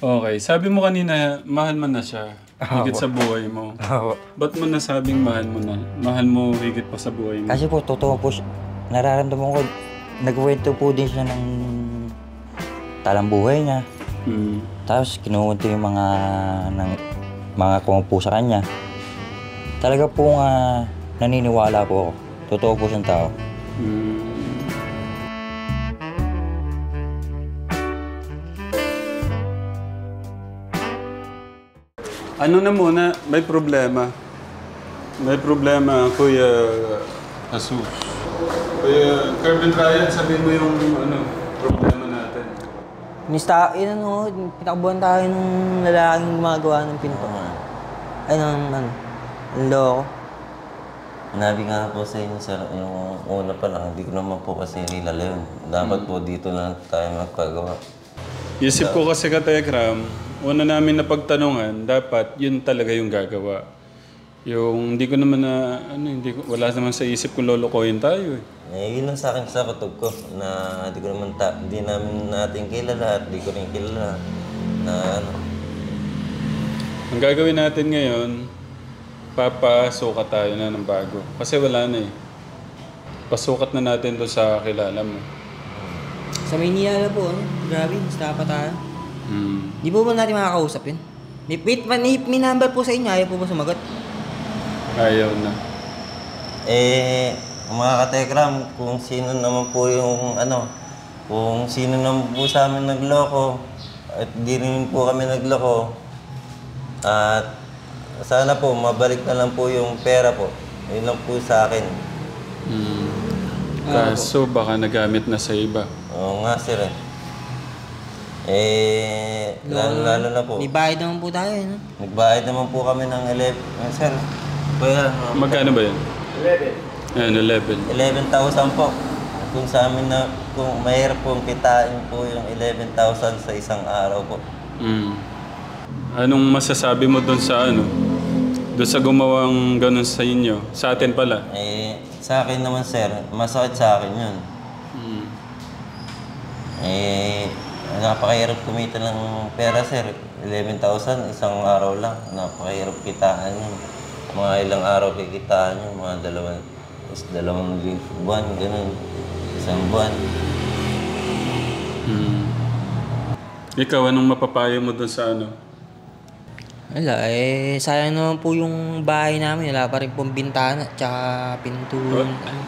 Okay, sabi mo kanina, mahal mo na siya. Higit sa buhay mo. Oo. Ba't mo nasabing mahal mo na? Mahal mo higit pa sa buhay mo? Kasi po, totoo po siya. Nararamdaman ko, nagkwento po din siya ng talang buhay niya. Mm. Tapos kinuwento yung mga ng, mga kumupo sa kanya. Talaga po nga naniniwala po ako. Totoo po siyang tao. Mm. Ano na muna, may problema. May problema, Kuya Jesus. Kuya Carmen Ryan, sabihin mo yung ano, problema natin. Nista, yun ano, pitakbuhan tayo ng lalaking gumagawa ng pinto. Ay, ng ano, ang loko. Sinabi nga po sa inyo, sir, yung una pa lang, hindi ko naman po kasi nilala yun. Dapat po dito na tayo magpagawa. Isip ko kasi ka Tekram, una namin na pagtanungan, dapat yun talaga yung gagawa. Yung hindi ko naman na, ano, hindi ko, wala naman sa isip kung lolokohin tayo eh. Eh, yun lang sa akin sa kutob ko, na hindi ko naman, ta- hindi namin natin kilala at hindi ko rin kilala na ano. Ang gagawin natin ngayon, papasukat tayo na ng bago. Kasi wala na eh. Pasukat na natin to sa kilala mo. Sa Maynila na po, ano, grabe, nista pa tayo. Hmm. Di po ba natin makakausap yun? May, wait, may, may number po sa inyo, ayaw po ba sumagot? Ayaw na. Eh, mga katekram, kung sino naman po yung ano, kung sino naman po sa amin nagloko, at di rin po kami nagloko, at sana po, mabalik na lang po yung pera po. Yun lang po sa akin. Hmm. Kaso baka nagamit na sa iba. Oo nga, sir eh. Eh, lalo, lalo na po. May bayad naman po tayo, eh, no? Nagbayad naman po kami ng 11, ah, sir. Kuya, ah, Magkano ba yan? 11. Ano, 11. 11,000 po. Kung sa amin na, kung mahirap pong kitain po yung 11,000 sa isang araw po. Mm. Anong masasabi mo doon sa ano? Doon sa gumawang ganun sa inyo? Sa atin pala? Eh, sa akin naman sir, masakit sa akin yun. Mm. Eh, napakahirap kumita ng pera sir. 11,000 isang araw lang. Napakahirap kitaan yun. Mga ilang araw kikitaan yun. Mga dalawang, is dalawang buwan, ganun. Isang buwan. Mm. Ikaw, anong mapapayo mo doon sa ano? Wala, eh, sayang naman po yung bahay namin. Wala pa rin pong bintana, tsaka pinto.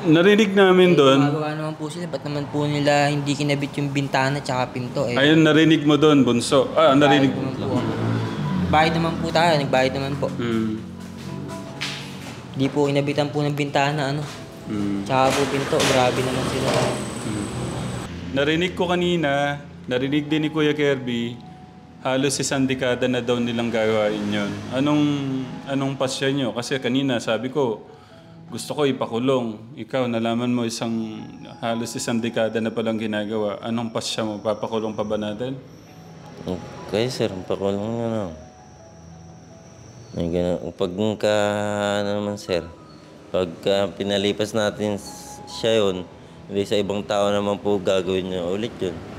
Narinig namin doon. Gumagawa naman po sila. Ba't naman po nila hindi kinabit yung bintana tsaka pinto? Eh, Ayun, narinig mo doon, bunso. Ah, narinig. po. Bayad naman po tayo. Nagbayad naman po. Mm. Di po inabitan po ng bintana, ano. Mm. Tsaka po pinto. Grabe naman sila. Narinig ko kanina, narinig din ni Kuya Kirby, halos isang dekada na daw nilang gagawain yon. Anong, anong pasya nyo? Kasi kanina sabi ko, gusto ko ipakulong. Ikaw, nalaman mo isang, halos isang dekada na palang ginagawa. Anong pasya mo? Papakulong pa ba natin? Okay sir, pakulong na. May ganun. Pag ka, ano naman sir, pagka pinalipas natin siya yun, hindi sa ibang tao naman po gagawin niya ulit yun.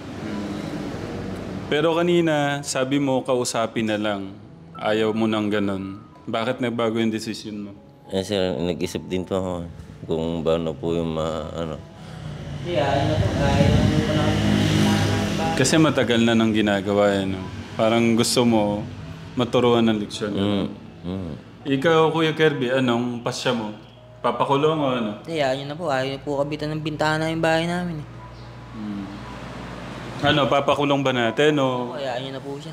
Pero kanina, sabi mo, kausapin na lang. Ayaw mo nang ganun. Bakit nagbago yung desisyon mo? Eh sir, nag-isip din po ako kung ba na po yung ma, ano. Po. Kasi matagal na nang ginagawa yan. No? Parang gusto mo maturuan ng leksyon. Mm, mm. Ikaw, Kuya Kirby, anong pasya mo? Papakulong o ano? Hindi, ayaw na po. Ayaw na po kabitan ng bintana yung bahay namin. Eh. Ano, papakulong ba natin o... Kaya ayaw na po siya.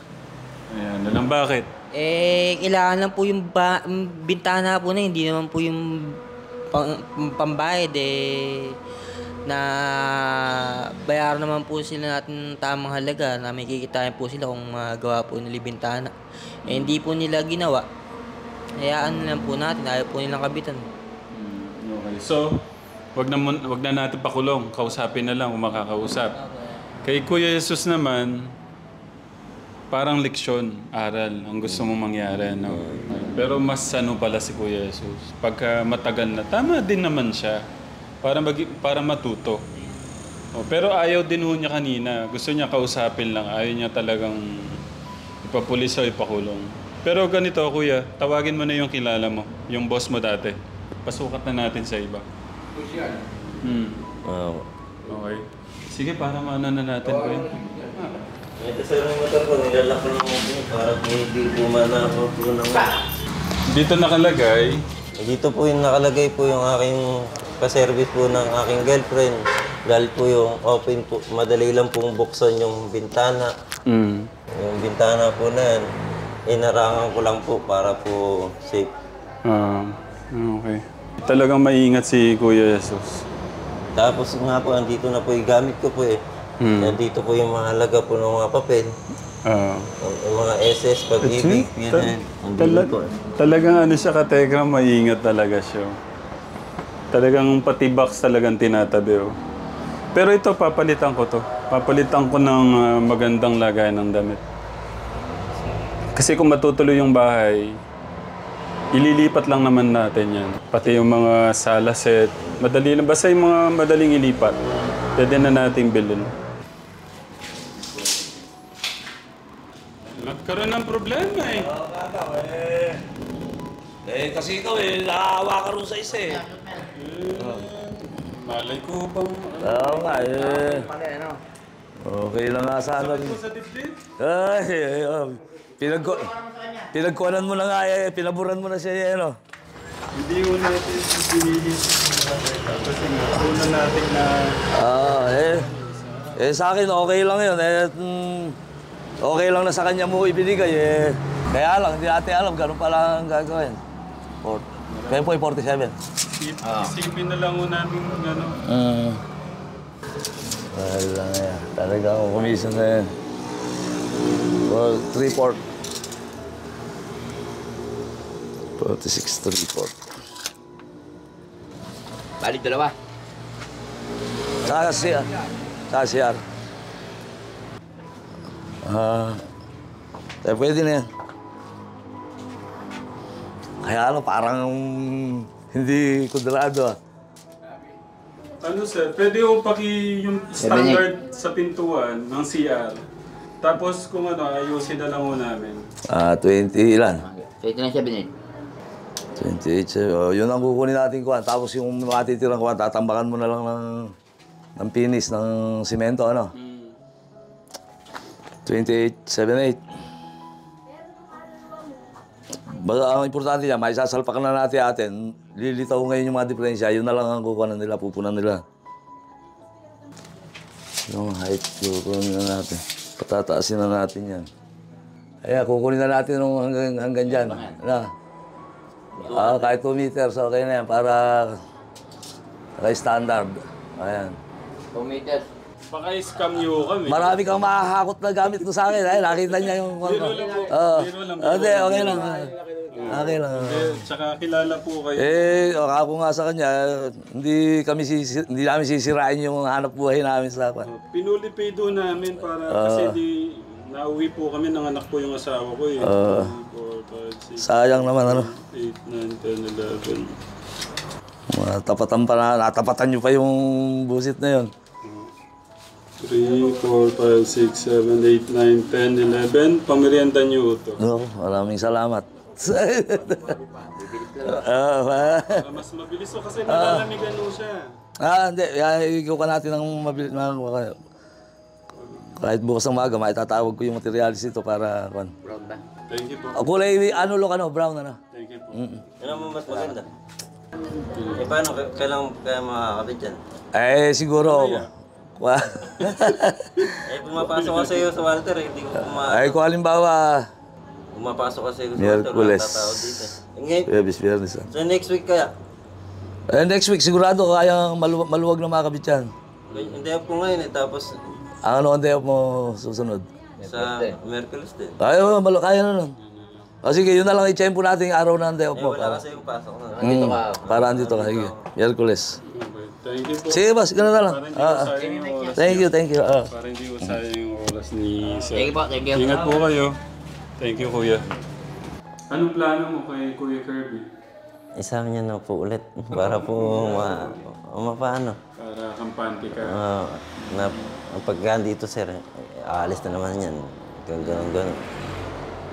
Ayan, alam bakit? Eh, kailangan lang po yung ba- yung bintana po na, hindi naman po yung pang, pambayad eh na bayaran naman po sila natin ng tamang halaga na may kikitain po sila kung magawa po nila yung bintana. Eh, hindi po nila ginawa. Hayaan na lang po natin, ayaw po nilang kabitan. Hmm, okay, so, wag na, mun- wag na natin pakulong. Kausapin na lang kung makakausap. Kay Kuya Jesus naman, parang leksyon, aral, ang gusto mong mangyari. No? Pero mas ano pala si Kuya Jesus. Pagka matagal na, tama din naman siya. Para, mag, para matuto. O, pero ayaw din ho niya kanina. Gusto niya kausapin lang. Ayaw niya talagang Ipapulis o ipakulong. Pero ganito, kuya, tawagin mo na yung kilala mo, yung boss mo dati. Pasukat na natin sa iba. Hmm. Oo. Okay. Sige, para maano na natin ko yun. Ito sir yung motor ko, nilalak lang ako para po hindi pumanakaw po ng... Dito nakalagay, Dito po yung nakalagay po yung aking pa-service po ng aking girlfriend. Dahil po yung open po, madali lang pong buksan yung bintana. mm. Yung bintana po na yan, inarangan ko lang po para po safe. Ah, okay. Talagang maingat si Kuya Jesus. Tapos nga po, andito na po yung gamit ko po eh. Hmm. Nandito po yung mahalaga po ng mga papel. Ah. Yung, mga SS, pag-ibig, yan. Tala- po. talagang ano siya kategra, maingat talaga siya. Talagang pati box talagang tinatabi. Oh. Pero ito, papalitan ko to. Papalitan ko ng ah, magandang lagay ng damit. Kasi kung matutuloy yung bahay, ililipat lang naman natin yan. Pati yung mga sala set, madali lang. Basta yung mga madaling ilipat, pwede na nating bilhin. Nagkaroon ng problema eh. Eh, kasi ikaw eh, nakahawa ka rin sa isa eh. Malay ko bang... Oo nga eh. Okay lang nga sana. Ko sa dibdib? Ay, ay, ay. Pinagko... Pinagkuhanan mo na nga eh, pinaburan mo na siya eh, ano. Hindi ko natin pinili. Kasi nauna natin na... Ah, eh. Eh, sa akin, okay lang yun. Eh, mm, okay lang na sa kanya mo ibinigay. Eh, kaya lang, hindi natin alam. Ganun pala ang gagawin. Or, kaya po, 47. Ah. Isipin na lang namin, ano. Mm. Dahil lang yan. Talaga ako commission na yan. Well, 3-4. 46-3-4. Balik dalawa. Saka siya. Saka siya. Ah. eh, pwede na yan. Kaya ano, parang hindi kudrado ah. Ano sir, pwede yung paki yung standard sa pintuan ng CR. Tapos kung ano, ayusin na lang ho namin. Ah, 20 ilan? So ito na siya binit. 28, sir. Oh, yun ang kukunin natin kuhan. Tapos yung matitirang kuhan, tatambakan mo na lang ng, ng finish, ng simento, ano? 28, 78. Baga, ang importante niya, may sasalpakan na natin atin. Lilitaw ngayon yung mga diferensya, yun na lang ang kukunan nila, pupunan nila. Yung height, kukunin na natin. Patataasin na natin yan. Ayan, kukunin na natin hanggang, hanggang dyan. Na. Ah, kahit 2 meters, okay na yan para kay standard. Ayan. 2 meters. Baka scam nyo kami. Marami kang makakakot na gamit ko sa akin. Ay, nakita niya yung... Biro lang po. Oo. Biro lang po. Hindi, okay lang. Okay lang. Eh, tsaka kilala po kayo. Eh, ako nga sa kanya, hindi kami sisi, hindi namin sisirain yung hanap buhay namin sa kwan. Pinuli pay doon namin para Ah. kasi di nauwi po kami ng anak po yung asawa ko eh. Ah. 3, 4, 5, 6, Sayang naman ano. 8, 9, 10, 11. Mga tapatan pa na, natapatan nyo pa yung busit na yun. 3, 4, 5, 6, 7, 8, 9, 10, 11. Pamerienda niyo ito. No, maraming salamat. Ah, ma- Para mas mabilis so kasi nalalamigan mo siya. ah, hindi. Ikaw ka natin ng mabilis na kahit bukas ng maga, maitatawag ko yung materialis ito para. Brown ba? Thank you po. O kulay ano look ano, brown ano. Thank you po. Yan ang mas maganda. Eh, paano? K- Kailangan kaya makakabit yan? Eh siguro Wa- Eh, pumapasok ka sa'yo sa Walter eh. Hindi ko puma... Ay kung halimbawa, Pumapasok ka sa'yo sa Walter. Miyerkules. Wala tatao dito. Eh, ngayon, Biyernes, Biyernes. ah. so next week kaya? Eh, next week sigurado kaya malu- maluwag na makakabit yan. Hindi po ngayon eh. Tapos Ang ano ang day off mo susunod? Sa Merkulis din. Ay, oh, malu kaya na nun. O sige, yun na lang i-tempo natin yung araw na off Eh, wala Para, kasi yung pasok na. mm, para andito ka. Sige, Miyerkules. Okay. Thank you po. Sige, boss, gano'n na lang. Para hindi Ah, yung oras. thank you, thank you. Ah. Para hindi ko sayang yung oras ni Sir. Thank you po, thank you. Ingat po kayo. Thank you, Kuya. Anong plano mo kay Kuya Kirby? Isama niya na po ulit para po ma, mapaano. Para kampante ka. Uh, na pagka dito sir, aalis na naman yan. Ganun, ganun, ganun.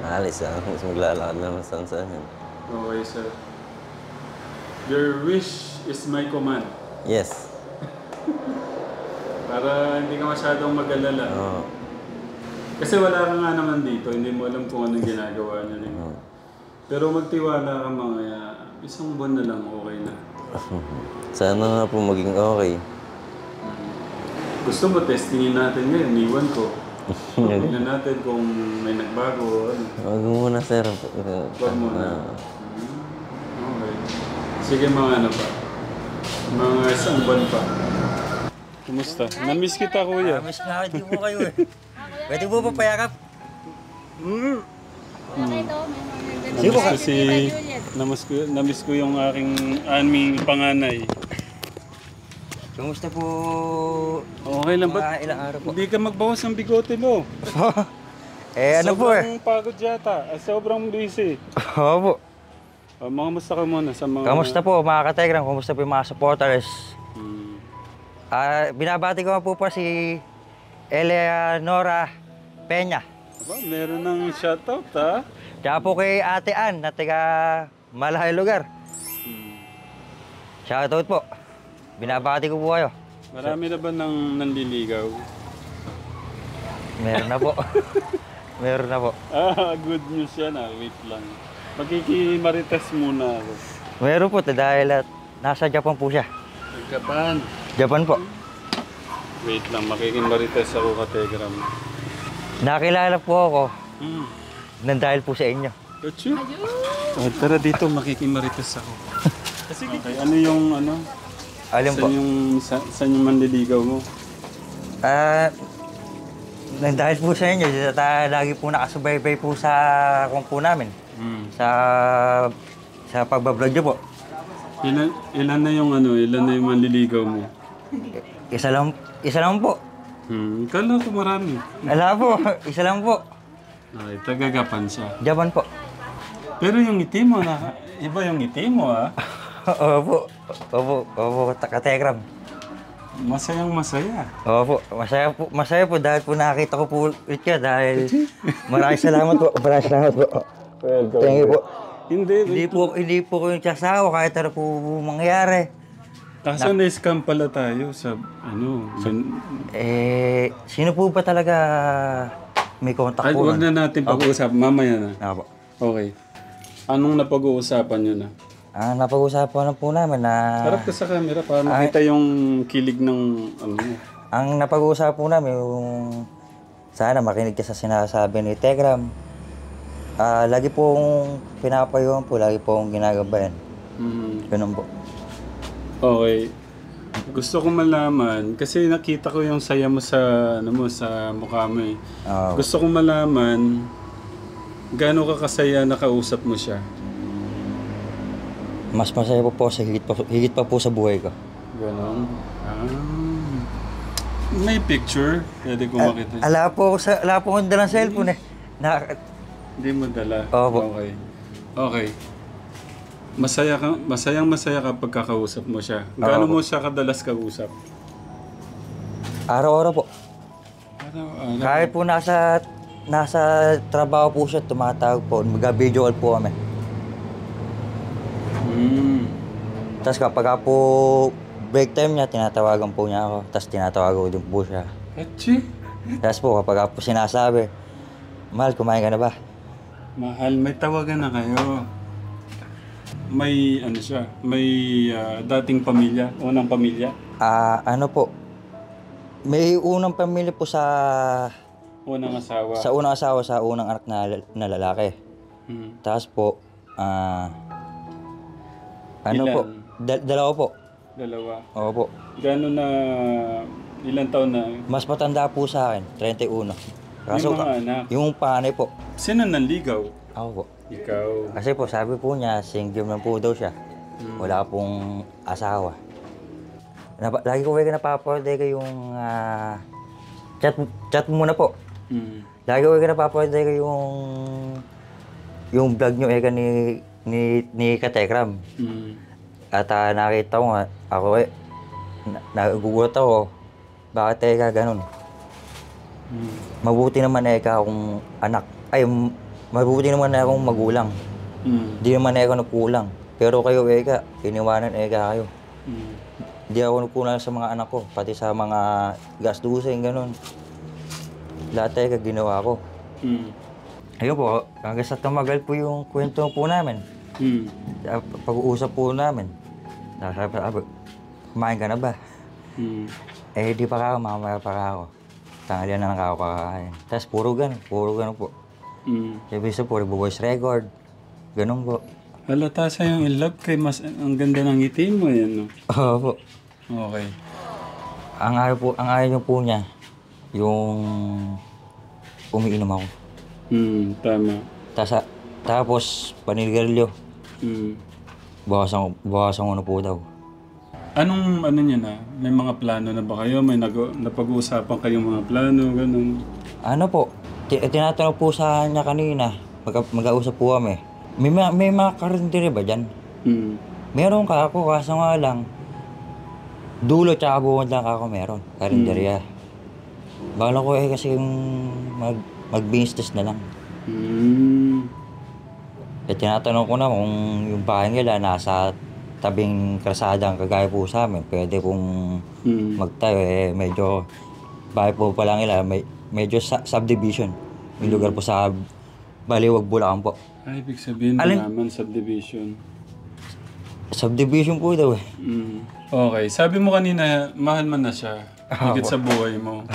Alis ah. Mas maglalakad naman saan saan yan. Okay, sir. Your wish is my command. Yes. Para hindi ka masyadong mag-alala. Oo. Kasi wala ka nga naman dito, hindi mo alam kung anong ginagawa niya rin. Pero magtiwala ka mga isang buwan na lang okay na. Sana na po maging okay. Gusto mo, testingin natin ngayon, iwan ko. Tingnan natin kung may nagbago o ano. Huwag mo muna, sir. Huwag mo na. Ah. Okay. Sige mga ano pa. Mga isang buwan pa. Kumusta? Namiss kita kuya. Miss nga, hindi po kayo eh. Pwede po pa payakap? Sige po kasi namiss ko, namiss ko yung aking aming panganay. Kumusta po? Okay lang ba? Mga ilang araw po. Hindi ka magbawas ng bigote mo. eh ano po eh? Sobrang pagod yata. Ah, Sobrang busy. Opo. Uh, mga musta ka muna sa mga... Kamusta po mga kategram? Kumusta po yung mga supporters? Hmm. Ah, binabati ko po pa si Eleonora Peña. Aba, meron ng shoutout ha. Tsaka po kay Ate Ann na taga Malahay lugar. Shoutout po. Binabati ko po kayo. Marami na ba nang nanliligaw? Meron na po. Meron na po. Ah, good news yan ah. Wait lang. Magkikimarites muna ako. Meron po dahil at nasa Japan po siya. Japan. Japan po. Wait lang, makikimarites ako ka Telegram. Nakilala po ako Hmm. nang dahil po sa inyo. Kachu? Oh, tara dito, makikimarites ako. Okay, ano yung ano? Alin po? Saan yung, sa, saan yung manliligaw mo? Ah, nang dahil po sa inyo, ta, lagi po nakasubaybay po sa kung po namin. Hmm. Sa sa pagbablog niyo po. Ilan, ilan na yung ano, ilan na yung manliligaw mo? Isa lang, isa lang po. Hmm, kala ko marami. Wala po, isa lang po. Ay, tagagapan siya. Japan po. Pero yung ngiti mo, na, iba yung ngiti mo ah. Opo, opo, opo, kategram. Masayang masaya. Opo, masaya po, masaya po dahil po nakita ko po ulit ka dahil maraming salamat po, maraming salamat po. Welcome. Thank you po. Hindi, Hindi po, hindi po ko yung sasawa kahit ano po mangyari. Kaso na-scam pala tayo sa ano. bin- Eh, sino po ba talaga may contact Ay, po? huwag na natin pag-uusap. Mamaya na. Opo. Okay. Anong napag-uusapan nyo na? Ah, napag-usapan na po namin na Harap ka sa camera para makita yung kilig ng ano. mo. ang napag-usapan po namin yung sana makinig ka sa sinasabi ni Tegram. Ah, lagi pong pinapayuhan po, lagi pong ginagabayan. Mhm. Ganun po. Okay. Gusto ko malaman, kasi nakita ko yung saya mo sa, ano mo, sa mukha mo eh. Ah, Gusto ko malaman, gaano ka kasaya nakausap mo siya? Mas masaya po po sa higit pa, higit pa po sa buhay ko. Ganon. Ah. May picture? Pwede ko makita. Ala po, ako sa, ala po akong dalang cellphone eh. Na, Hindi mo dala? Opo. Okay. Okay. Masaya ka, masayang masaya kapag kakausap mo siya. Gaano mo siya kadalas kausap? araw-araw po. Ano, ano? Kahit po nasa nasa trabaho po siya, tumatawag po. Mag-video call po kami. Mm. Tapos kapag po break time niya, tinatawagan po niya ako. Tapos tinatawagan ko din po siya. Achi. Tapos po kapag po sinasabi, Mahal, kumain ka na ba? Mahal, may tawagan na kayo. May ano siya, may ah, dating pamilya, unang pamilya. Ah, ano po? May unang pamilya po sa Unang asawa. sa unang asawa sa unang anak na, na lalaki. Hmm. Tapos po, ah, ano Ilan? po? Da- dalawa po. Dalawa. Opo. Gano'n na, ilang taon na? Mas matanda po sa akin, 31. Yung mga anak. yung panay po. Sino nanligaw? Ako po. Ikaw. Kasi po sabi po niya, single man po daw siya. Hmm. Wala pong asawa. Napa, lagi ko kayo napaporde ko yung ah, chat, chat muna po. Hmm. Lagi ko kayo napaporde ko yung yung vlog nyo eka ni ni ni Katekram. Hmm. At ah, nakita ko nga, ako eh, na, nagugulat ako. Bakit teka ganun? Hmm. Mabuti naman eka akong anak. Ay, mabuti naman na akong magulang. Mm. Di naman ako nagkulang. Pero kayo, Eka, iniwanan Eka kayo. Mm. Di ako nagkulang sa mga anak ko, pati sa mga gastusin, ganun. Lahat Eka, ginawa ko. Mm. Ayun po, hanggang sa tumagal po yung kwento po namin. Mm. Sa Pag-uusap po namin. Sabi, sabi, kumain ka na ba? Mm. Eh, di pa ka ako, mamaya pa ako. Tanghalian na lang ako kakain. Tapos puro ganun, puro ganun po. Mm. Sabi sa puro voice record. Ganun po. Halata sa yung in love kay mas ang ganda ng ngiti mo yan, no? Oo po. Okay. Ang ayaw po, ang ayaw niyo po niya, yung umiinom ako. Mm, tama. Tapos, tapos paniligarilyo, Mm. bawasan, bawasan ko na po daw. Anong ano niya na? May mga plano na ba kayo? May nag napag-uusapan kayong mga plano, ganun? Ano po, ti- tinatanong po sa kanya kanina, mag mag-ausap po kami. May, mga- may mga karinderi ba dyan? Mm. Meron ka ako, kaso nga lang, dulo tsaka buwan lang ako meron, karinderya. Bala ko eh kasi mag, mag-business na lang. Mm. Eh, tinatanong ko na kung yung bahay nila nasa tabing krasadang kagaya po sa amin, pwede pong Mm. magtayo. Eh, medyo, bahay po pala nila, may, medyo sa, subdivision. Yung lugar po sa Baliwag, Bulacan po. Ay, ibig sabihin Alin? naman subdivision. Subdivision po daw eh. Mm. Okay. Sabi mo kanina, mahal mo na siya. Higit sa buhay mo.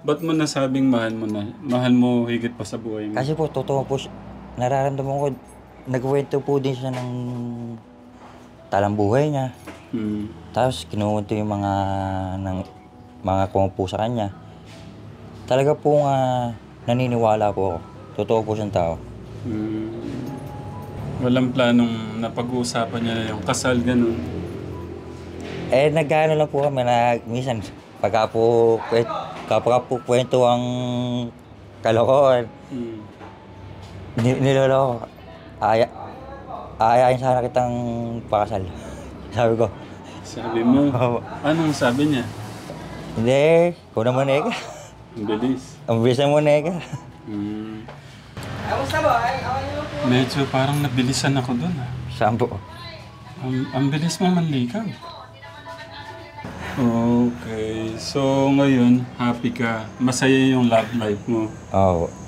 Ba't mo nasabing mahal mo na? Mahal mo higit pa sa buhay mo? Kasi po, totoo po, nararamdaman ko, nagkwento po din siya ng talang buhay niya. Mm. Tapos kinuwento yung mga ng mga kumupo sa kanya. Talaga po nga naniniwala po ako. Totoo po siyang tao. Mm. Walang planong napag-uusapan niya na yung kasal, ganun. Eh, nagkano lang po kami na minsan pagka po, kapag po kwento ang kalokohan, Mm. ni- niloloko. Aya, aayain sana kitang pakasal. Sabi ko, Sabi mo, anong sabi niya? hindi, ikaw naman eh ka. Ang bilis. Ang mo na eh ka. Mm. Medyo parang nabilisan ako dun ah. Saan po? Ang, ang bilis mo manlikaw. Okay. So ngayon, happy ka. Masaya yung love life mo. Oo.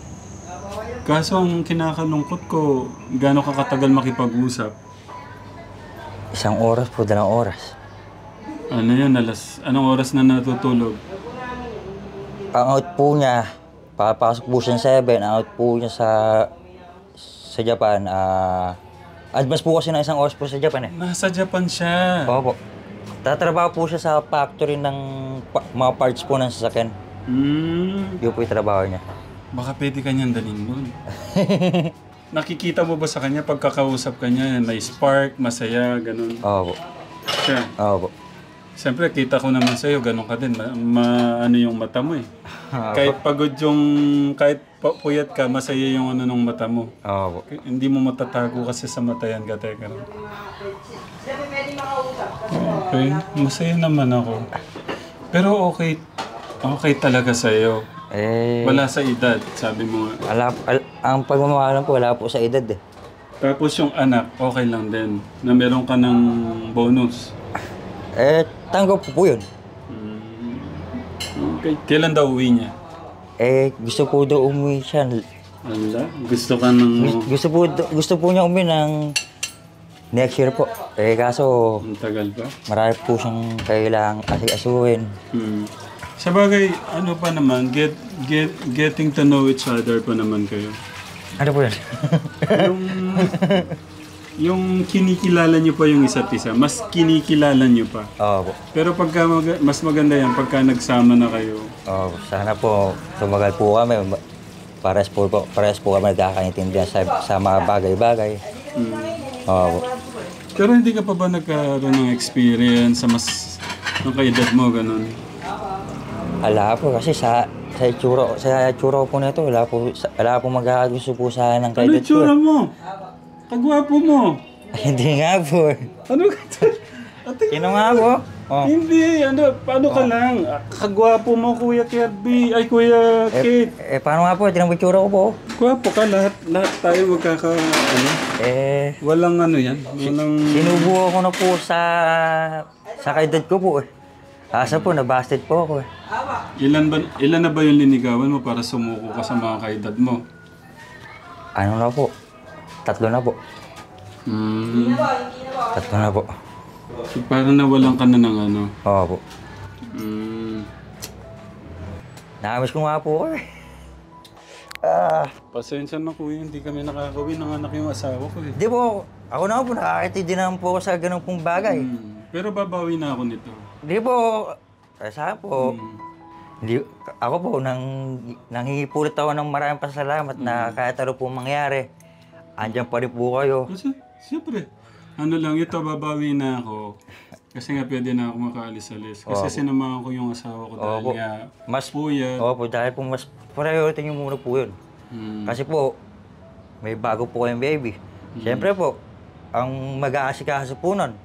Kaso ang kinakalungkot ko, gaano ka katagal makipag-usap? Isang oras po, dalawang oras. Ano yun, alas, anong oras na natutulog? Ang out po niya, papasok po siya ng 7, ang out po niya sa sa Japan, ah advance po kasi ng isang oras po sa Japan eh. Nasa Japan siya. Opo. Tatrabaho po siya sa factory ng pa- mga parts po ng sasakyan. Hmm, Yun po yung trabaho niya. Baka pwede ka niyang dalhin doon. Nakikita mo ba sa kanya pagkakausap ka niya, may spark, masaya, ganun? Opo. Siya. Opo. Siyempre, kita ko naman sa'yo, ganun ka din. Ma, ma- ano yung mata mo eh. kahit pagod yung, kahit pu- puyat ka, masaya yung ano ng mata mo. Opo. K- Hindi mo matatago kasi sa mata yan, Gateka. Okay, masaya naman ako. Pero okay, okay talaga sa'yo. Eh, Wala sa edad, sabi mo wala, al- ang pagmamahalan po, wala po sa edad eh. Tapos yung anak, okay lang din. Na meron ka ng bonus. Eh, tanggap po po yun. Mm, Okay. Kailan daw uwi niya? Eh, gusto po daw umuwi siya. Wala. Gusto ka ng... Gusto po, gusto po niya umuwi ng next year po. Eh, kaso, Ang tagal pa? marami po siyang kailangang asik-asuhin. Hmm. Sa bagay, ano pa naman, get, get, getting to know each other pa naman kayo. Ano po yun? yung, yung kinikilala niyo pa yung isa't isa, mas kinikilala niyo pa. Oo po. Pero pagka mag- mas maganda yan, pagka nagsama na kayo. Oo. Sana po, tumagal po kami. Pares po, po, pares po kami nagkakaintindihan sa, sa mga bagay-bagay. Hmm. Oo po. Pero hindi ka pa ba nagkaroon ng experience sa mas ng kaedad mo, ganun? Wala po kasi sa sa itsura, sa itsura po nito, wala po, sa- wala po magkakagusto po sa ng Ano kaidat yung tsura mo? Kagwapo mo. Hindi nga po. eh. Ano ka? Ate, Sino nga po? Oh. Hindi, ano, paano ka lang? Kagwapo mo, Kuya Kirby. Ay, Kuya Kate. Eh, paano nga po? Tingnan mo yung tsura ko po. Gwapo ka, lahat, lahat tayo magkaka, ano, Eh, walang ano yan, walang, sinubukan ko na po sa sa kaedad ko po eh. Asa po, nabasted po ako eh. Ilan ba, ilan na ba yung linigawan mo para sumuko ka sa mga kaedad mo? Ano na po? Tatlo na po. Hmm, Tatlo na po. so parang nawalan ka na ng ano. Oo po. Hmm, Nakamiss ko nga po eh. Ah, pasensya na kuya, hindi kami nakakawin ng anak yung asawa ko eh. di po, ako naman po, nakakitid din naman po ako sa ganun pong bagay. Hmm, pero babawi na ako nito. Di po, sa po, Hmm. Hindi, ako po, nang, nanghihipulit ako ng maraming pasalamat na kahit ano po mangyari, andyan pa rin po kayo. Kasi, siyempre, ano lang, ito babawi na ako. Kasi nga pwede na ako makaalis-alis. Kasi sinamahan ko yung asawa ko dahil Opo. nga Mas, puyat. opo, dahil po mas priority niyo muna po yun. Hmm. Kasi po, may bago po kayong baby. Siyempre po, ang mag-aasikaso po nun,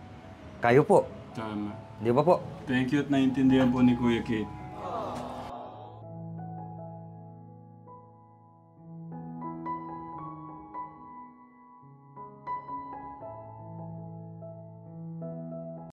kayo po. Tama. Di ba po? Thank you at naintindihan po ni Kuya Kate.